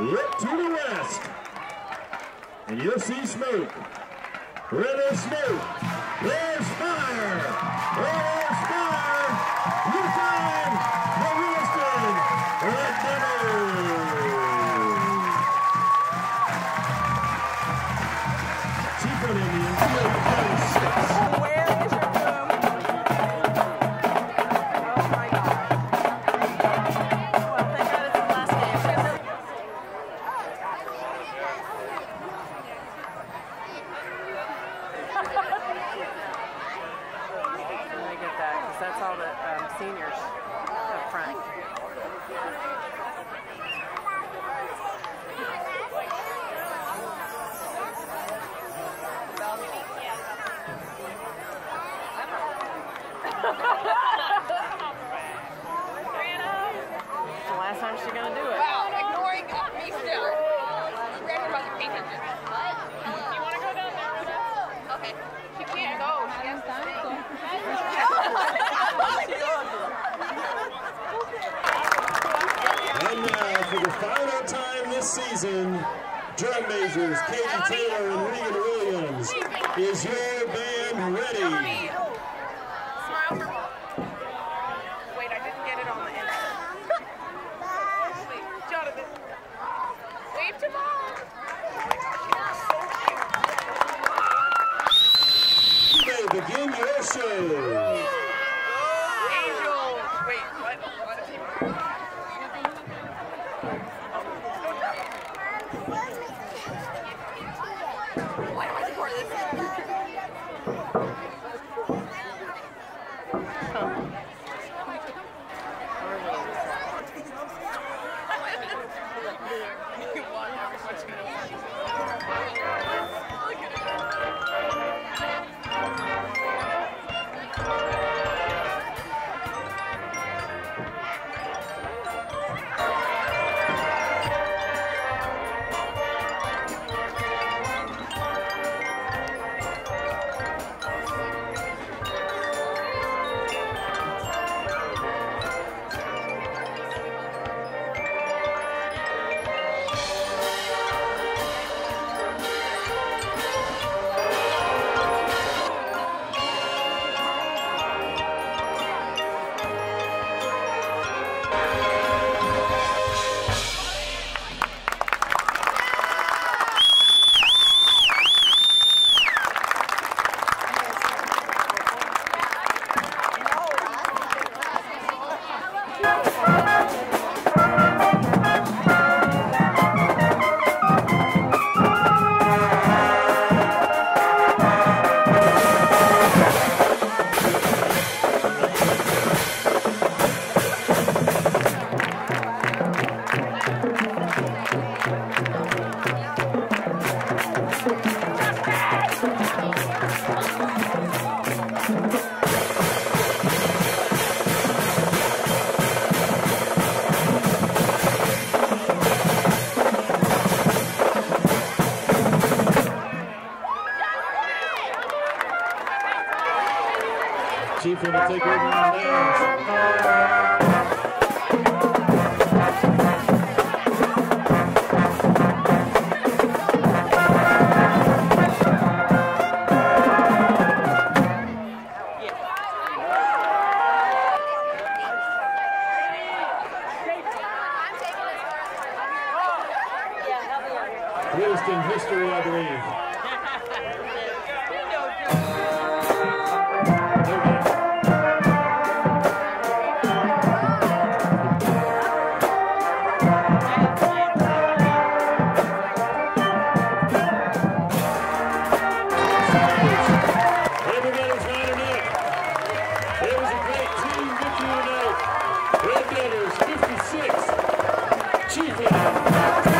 Look to the west. And you'll see smoke. Where there's smoke, there's fire. There's fire, now for the final time this season, drum majors Katie Taylor and Regan Williams. Is your band ready? begin your show. Angel. Wait, what? what? Yeah. take over on. Música